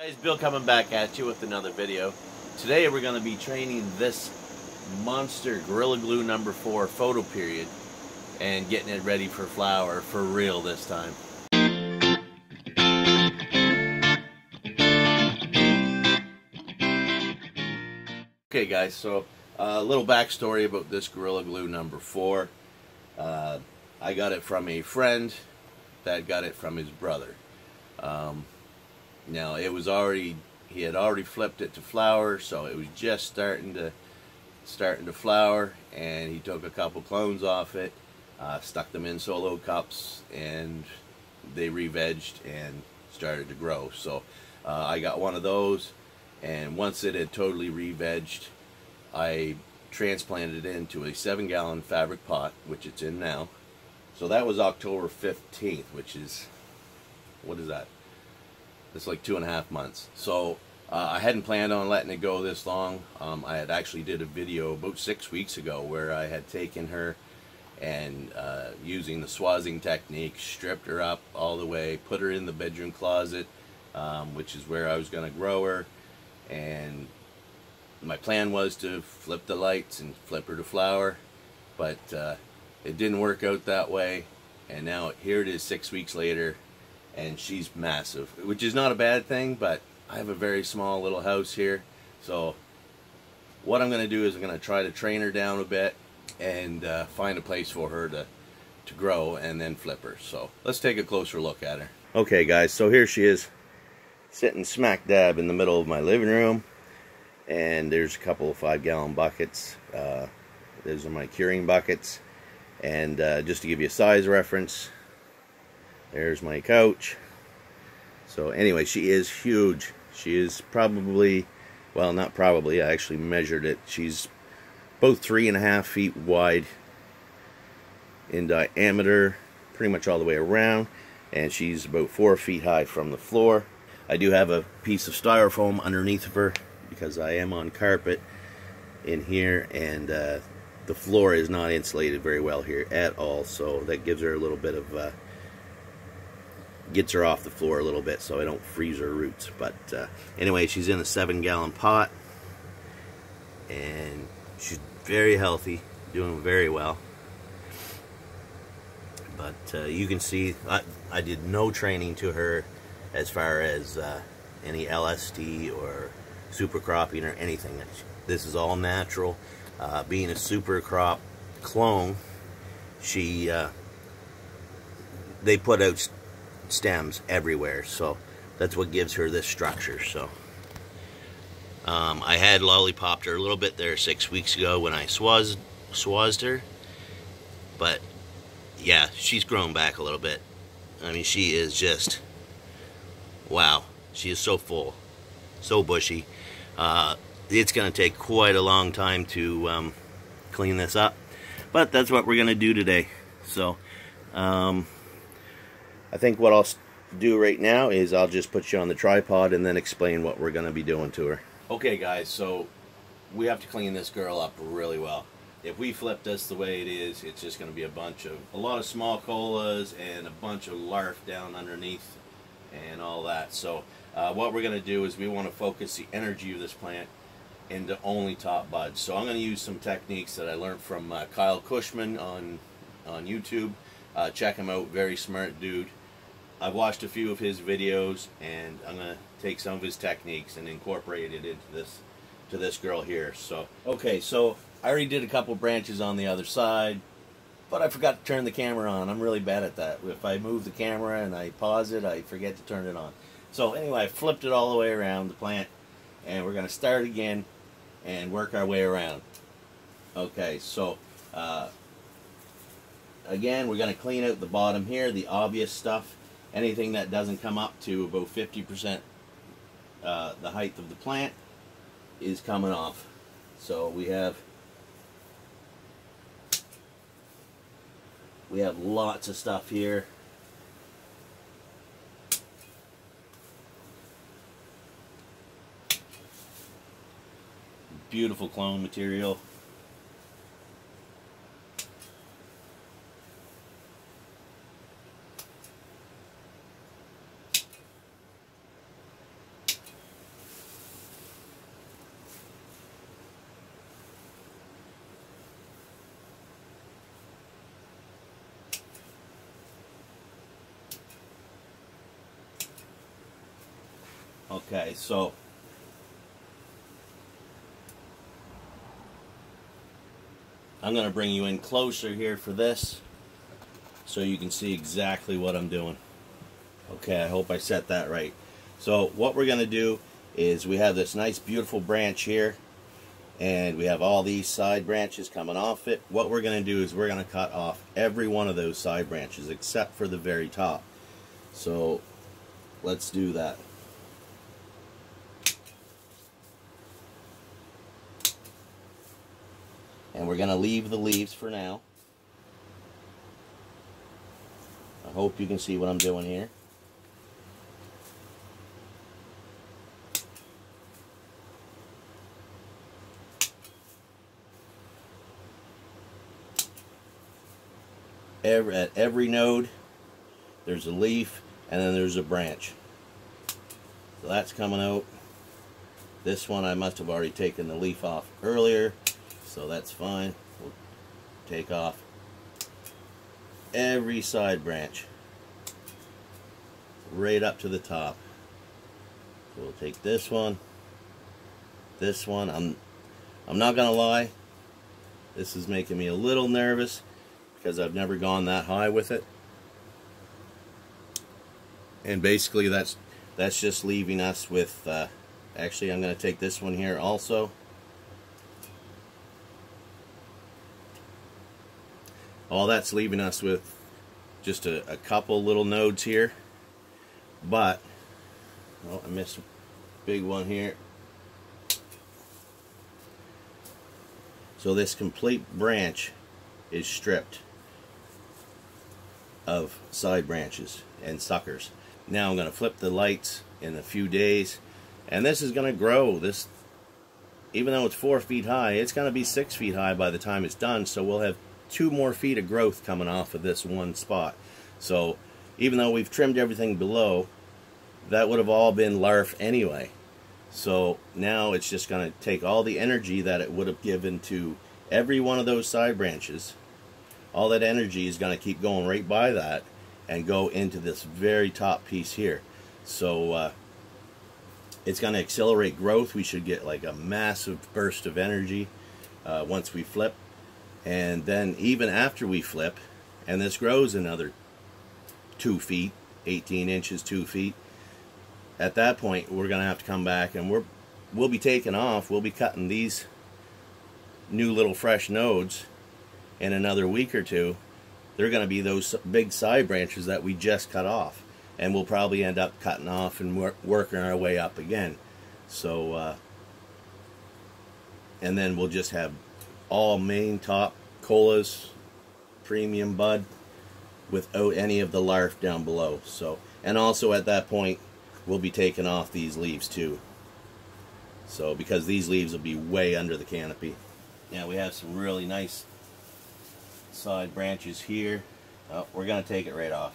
Guys, Bill coming back at you with another video. Today we're going to be training this monster Gorilla Glue number 4 photo period and getting it ready for flower for real this time. Okay guys, so uh, a uh, little backstory about this Gorilla Glue number 4. Uh, I got it from a friend that got it from his brother. Um, now it was already he had already flipped it to flower, so it was just starting to starting to flower, and he took a couple clones off it, uh, stuck them in solo cups, and they re-vegged and started to grow. So uh, I got one of those, and once it had totally re-vegged, I transplanted it into a seven-gallon fabric pot, which it's in now. So that was October 15th, which is, what is that? It's like two and a half months. So uh, I hadn't planned on letting it go this long. Um, I had actually did a video about six weeks ago where I had taken her and uh, using the schwazzing technique, stripped her up all the way, put her in the bedroom closet, um, which is where I was going to grow her. And my plan was to flip the lights and flip her to flower, but uh, it didn't work out that way. And now here it is six weeks later, and she's massive, which is not a bad thing, but I have a very small little house here. So what I'm going to do is I'm going to try to train her down a bit and uh, find a place for her to, to grow and then flip her. So let's take a closer look at her. Okay guys, so here she is sitting smack dab in the middle of my living room. And there's a couple of five gallon buckets. Uh, those are my curing buckets. And uh, just to give you a size reference, there's my couch. So anyway, she is huge. She is probably, well, not probably, I actually measured it. She's both three and a half feet wide in diameter, pretty much all the way around, and she's about four feet high from the floor. I do have a piece of styrofoam underneath of her because I am on carpet in here, and uh, the floor is not insulated very well here at all, so that gives her a little bit of uh, gets her off the floor a little bit so I don't freeze her roots. But uh, anyway, she's in a seven gallon pot and she's very healthy, doing very well. But uh, you can see I, I, did no training to her as far as uh, any LST or super cropping or anything. This is all natural. Uh, being a super crop clone, she uh, they put out stems everywhere. So that's what gives her this structure. So um, I had lollipopped her a little bit there six weeks ago when I swaz her. But yeah, she's grown back a little bit. I mean, she is just, wow. She is so full, so bushy. Uh, it's going to take quite a long time to um, clean this up. But that's what we're going to do today. So, um, I think what I'll do right now is I'll just put you on the tripod and then explain what we're going to be doing to her. Okay guys, so we have to clean this girl up really well. If we flip this the way it is, it's just going to be a bunch of, a lot of small colas and a bunch of larf down underneath and all that. So uh, what we're going to do is we want to focus the energy of this plant into only top buds. So I'm going to use some techniques that I learned from uh, Kyle Kushman on, on YouTube. Uh, check him out, very smart dude. I've watched a few of his videos and I'm gonna take some of his techniques and incorporate it into this to this girl here. So okay, so I already did a couple branches on the other side, but I forgot to turn the camera on. I'm really bad at that. If I move the camera and I pause it, I forget to turn it on. So anyway, I flipped it all the way around the plant, and we're gonna start again and work our way around. Okay, so uh, again, we're gonna clean out the bottom here, the obvious stuff anything that doesn't come up to about 50% uh, the height of the plant is coming off. So we have we have lots of stuff here. Beautiful clone material. Okay, so I'm going to bring you in closer here for this so you can see exactly what I'm doing. Okay, I hope I set that right. So what we're going to do is we have this nice beautiful branch here and we have all these side branches coming off it. What we're going to do is we're going to cut off every one of those side branches except for the very top. So let's do that. And we're going to leave the leaves for now. I hope you can see what I'm doing here. Every, at every node, there's a leaf, and then there's a branch. So that's coming out. This one I must have already taken the leaf off earlier so that's fine. We'll take off every side branch right up to the top. So we'll take this one, this one. I'm I'm not gonna lie, this is making me a little nervous because I've never gone that high with it. And basically that's that's just leaving us with uh, actually I'm gonna take this one here also all that's leaving us with just a, a couple little nodes here. But oh I missed a big one here. So this complete branch is stripped of side branches and suckers. Now I'm going to flip the lights in a few days and this is going to grow. This even though it's four feet high it's going to be six feet high by the time it's done so we'll have two more feet of growth coming off of this one spot. So even though we've trimmed everything below, that would have all been larf anyway. So now it's just going to take all the energy that it would have given to every one of those side branches. All that energy is going to keep going right by that and go into this very top piece here. So uh, it's going to accelerate growth. We should get like a massive burst of energy uh, once we flip and then even after we flip and this grows another two feet 18 inches two feet at that point we're gonna have to come back and we're we'll be taking off. We'll be cutting these new little fresh nodes in another week or two. They're going to be those big side branches that we just cut off and we'll probably end up cutting off and work, working our way up again. So uh, and then we'll just have all main top colas, premium bud, without any of the larf down below. So, and also at that point, we'll be taking off these leaves too. So, because these leaves will be way under the canopy. Yeah, we have some really nice side branches here. Oh, we're going to take it right off.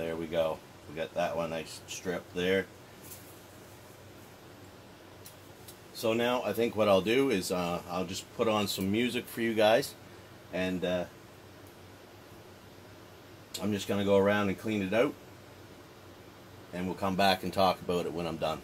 There we go. We got that one nice strip there. So now I think what I'll do is uh, I'll just put on some music for you guys and uh, I'm just going to go around and clean it out and we'll come back and talk about it when I'm done.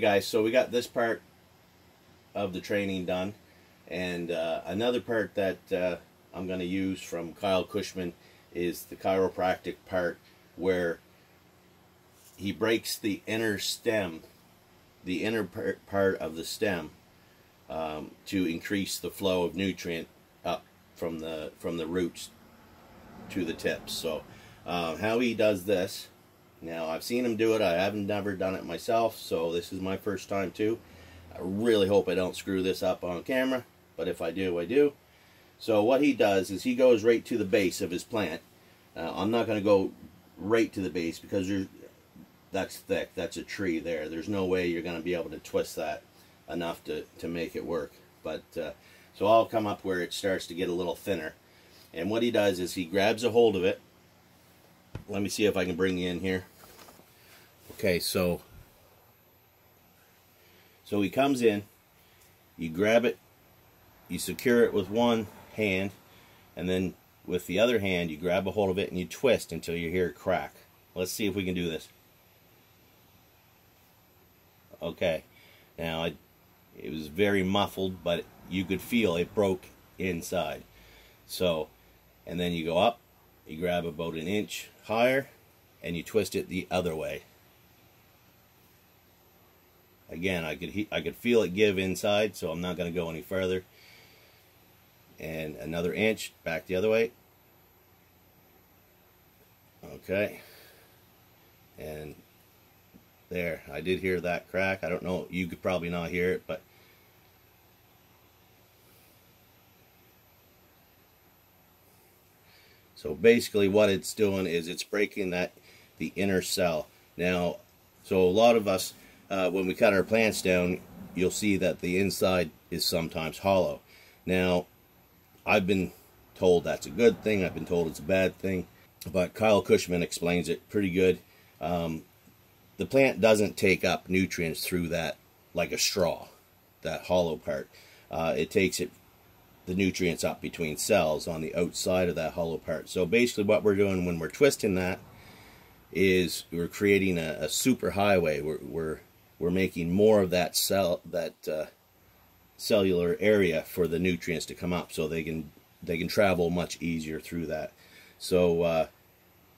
Guys, so we got this part of the training done and uh, another part that uh, I'm going to use from Kyle Kushman is the chiropractic part where he breaks the inner stem, the inner part of the stem um, to increase the flow of nutrient up from the from the roots to the tips. So uh, how he does this now, I've seen him do it. I haven't never done it myself, so this is my first time too. I really hope I don't screw this up on camera, but if I do, I do. So what he does is he goes right to the base of his plant. Uh, I'm not going to go right to the base because that's thick. That's a tree there. There's no way you're going to be able to twist that enough to, to make it work. But uh, So I'll come up where it starts to get a little thinner. And what he does is he grabs a hold of it let me see if I can bring you in here. Okay, so so he comes in, you grab it, you secure it with one hand, and then with the other hand you grab a hold of it and you twist until you hear it crack. Let's see if we can do this. Okay, now it, it was very muffled, but you could feel it broke inside. So, and then you go up, you grab about an inch higher and you twist it the other way. Again, I could I could feel it give inside, so I'm not going to go any further. And another inch back the other way. Okay. And there, I did hear that crack. I don't know, you could probably not hear it, but So basically what it's doing is it's breaking that the inner cell. Now, so a lot of us, uh, when we cut our plants down, you'll see that the inside is sometimes hollow. Now, I've been told that's a good thing. I've been told it's a bad thing. But Kyle Kushman explains it pretty good. Um, the plant doesn't take up nutrients through that like a straw, that hollow part. Uh, it takes it the nutrients up between cells on the outside of that hollow part. So basically what we're doing when we're twisting that is we're creating a, a super highway. We're, we're, we're making more of that cell, that uh, cellular area for the nutrients to come up so they can, they can travel much easier through that. So uh,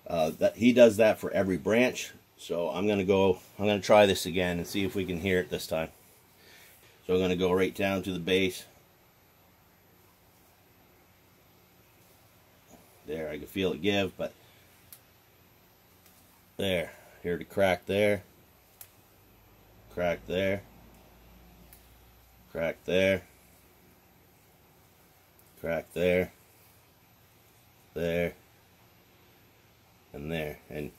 uh, that he does that for every branch. So I'm going to go, I'm to try this again and see if we can hear it this time. So I'm going to go right down to the base. There, I can feel it give, but there. here to crack there. Crack there. Crack there. Crack there. There. And there. And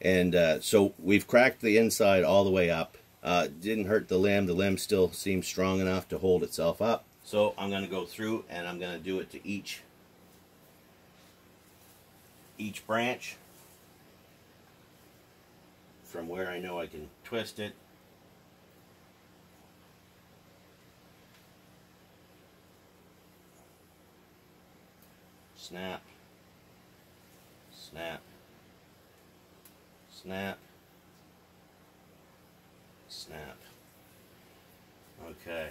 and uh, so we've cracked the inside all the way up. Uh, didn't hurt the limb. The limb still seems strong enough to hold itself up. So I'm going to go through and I'm going to do it to each each branch from where I know I can twist it. Snap. Snap. Snap. Snap. Okay.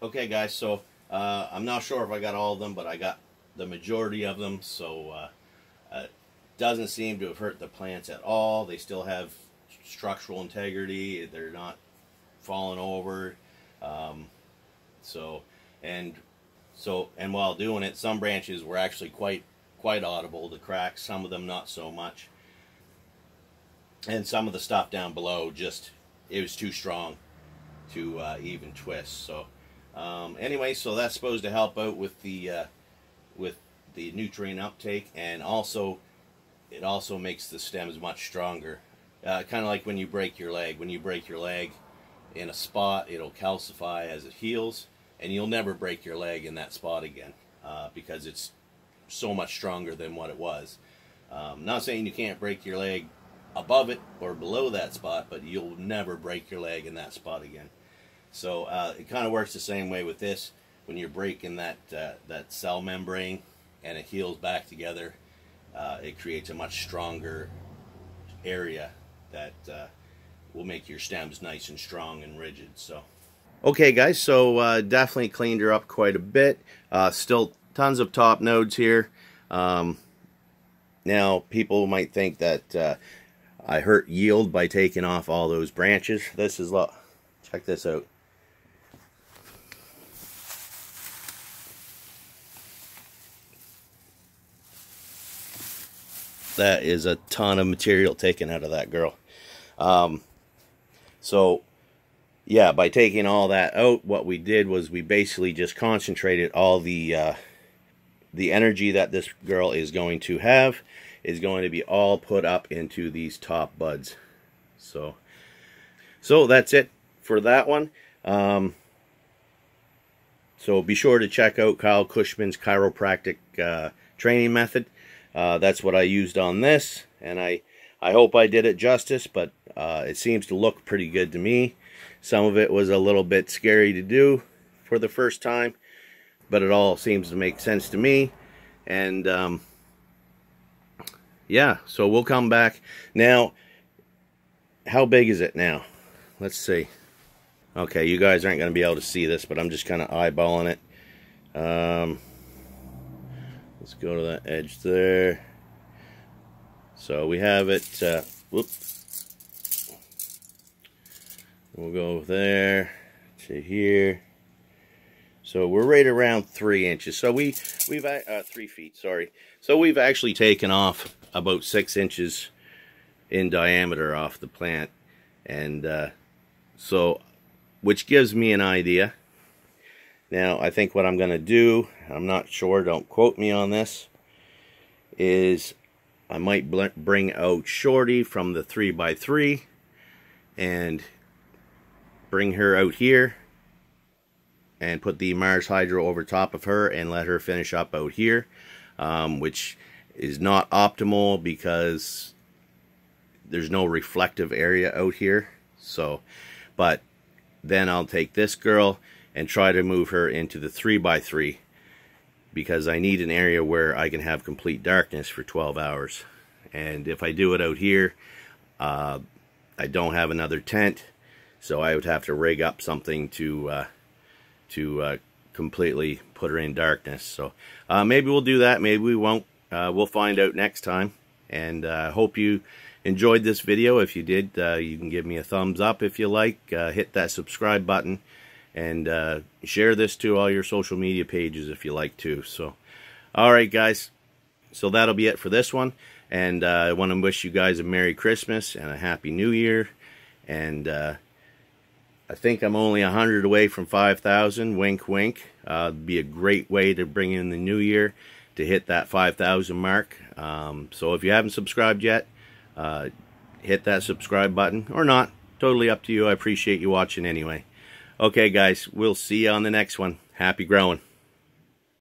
Okay, guys, so uh, I'm not sure if I got all of them, but I got the majority of them, so uh, uh, doesn't seem to have hurt the plants at all. They still have structural integrity. They're not falling over. Um, so, and so, and while doing it, some branches were actually quite quite audible. The cracks, some of them not so much, and some of the stuff down below just it was too strong to uh, even twist. So. Um, anyway, so that's supposed to help out with the uh, with the nutrient uptake, and also it also makes the stems much stronger. Uh, kind of like when you break your leg. When you break your leg in a spot, it'll calcify as it heals, and you'll never break your leg in that spot again uh, because it's so much stronger than what it was. Um, not saying you can't break your leg above it or below that spot, but you'll never break your leg in that spot again. So uh, it kind of works the same way with this. When you're breaking that uh, that cell membrane and it heals back together, uh, it creates a much stronger area that uh, will make your stems nice and strong and rigid. So. Okay guys, so uh, definitely cleaned her up quite a bit. Uh, still tons of top nodes here. Um, now people might think that I hurt yield by taking off all those branches. This is, look, check this out. That is a ton of material taken out of that girl. Um, so, yeah, by taking all that out, what we did was we basically just concentrated all the uh, the energy that this girl is going to have is going to be all put up into these top buds. So, so that's it for that one. Um, so be sure to check out Kyle Kushman's chiropractic uh, training method. Uh, that's what I used on this, and I, I hope I did it justice, but uh, it seems to look pretty good to me. Some of it was a little bit scary to do for the first time, but it all seems to make sense to me. And um, yeah, so we'll come back. Now, how big is it now? Let's see. Okay, you guys aren't going to be able to see this, but I'm just kind of eyeballing it. Um, Let's go to that edge there. So we have it, uh, whoop, We'll go there to here. So we're right around three inches. So we we've uh, three feet. Sorry. So we've actually taken off about six inches in diameter off the plant, and uh, so which gives me an idea. Now I think what I'm going to do, I'm not sure. Don't quote me on this. Is I might bring out Shorty from the 3x3 and bring her out here and put the Mars Hydro over top of her and let her finish up out here, um, which is not optimal because there's no reflective area out here. So, but then I'll take this girl and try to move her into the 3x3 because I need an area where I can have complete darkness for 12 hours. And if I do it out here, uh, I don't have another tent, so I would have to rig up something to uh, to uh, completely put her in darkness. So uh, maybe we'll do that. Maybe we won't. Uh, we'll find out next time. And I uh, hope you enjoyed this video. If you did, you can give me a thumbs up if you like. Hit that subscribe button. And share this to all your social media pages if you like to. So, all right, guys. So that'll be it for this one. And I want to wish you guys a Merry Christmas and a Happy New Year. And I think I'm only 100 away from 5,000. Wink, wink. Uh, be a great way to bring in the new year to hit that 5,000 mark. Um, so if you haven't subscribed yet, uh, hit that subscribe button or not. Totally up to you. I appreciate you watching anyway. Okay, guys, we'll see you on the next one. Happy growing.